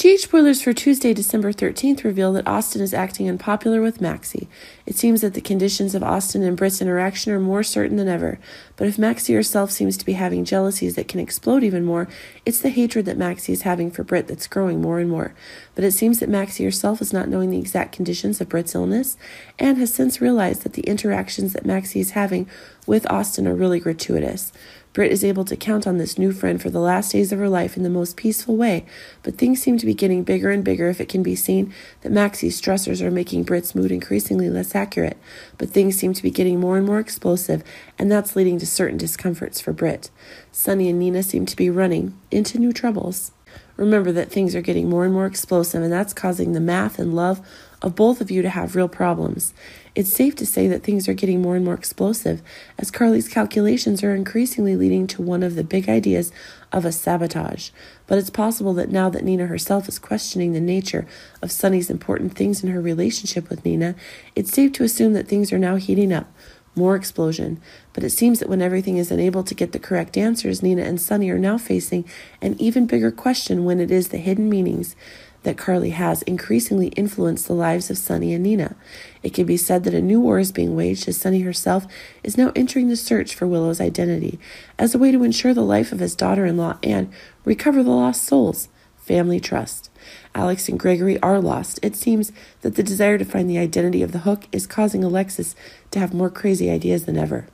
Page spoilers for Tuesday, December 13th reveal that Austin is acting unpopular with Maxie. It seems that the conditions of Austin and Britt's interaction are more certain than ever, but if Maxie herself seems to be having jealousies that can explode even more, it's the hatred that Maxie is having for Britt that's growing more and more. But it seems that Maxie herself is not knowing the exact conditions of Britt's illness and has since realized that the interactions that Maxie is having with Austin are really gratuitous. Britt is able to count on this new friend for the last days of her life in the most peaceful way, but things seem to be getting bigger and bigger if it can be seen that Maxie's stressors are making Britt's mood increasingly less accurate. But things seem to be getting more and more explosive, and that's leading to certain discomforts for Britt. Sonny and Nina seem to be running into new troubles. Remember that things are getting more and more explosive, and that's causing the math and love of both of you to have real problems. It's safe to say that things are getting more and more explosive, as Carly's calculations are increasingly leading to one of the big ideas of a sabotage. But it's possible that now that Nina herself is questioning the nature of Sonny's important things in her relationship with Nina, it's safe to assume that things are now heating up. More explosion. But it seems that when everything is unable to get the correct answers, Nina and Sonny are now facing an even bigger question when it is the hidden meanings that Carly has increasingly influenced the lives of Sonny and Nina. It can be said that a new war is being waged as Sonny herself is now entering the search for Willow's identity as a way to ensure the life of his daughter in law and recover the lost souls. Family trust. Alex and Gregory are lost. It seems that the desire to find the identity of the hook is causing Alexis to have more crazy ideas than ever.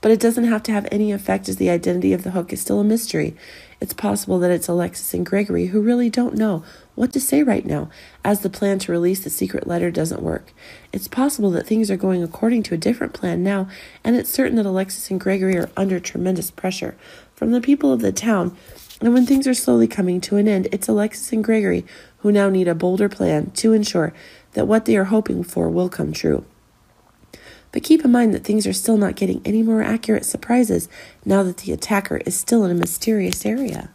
But it doesn't have to have any effect as the identity of the hook is still a mystery. It's possible that it's Alexis and Gregory who really don't know what to say right now, as the plan to release the secret letter doesn't work. It's possible that things are going according to a different plan now, and it's certain that Alexis and Gregory are under tremendous pressure from the people of the town. And when things are slowly coming to an end, it's Alexis and Gregory who now need a bolder plan to ensure that what they are hoping for will come true. But keep in mind that things are still not getting any more accurate surprises now that the attacker is still in a mysterious area.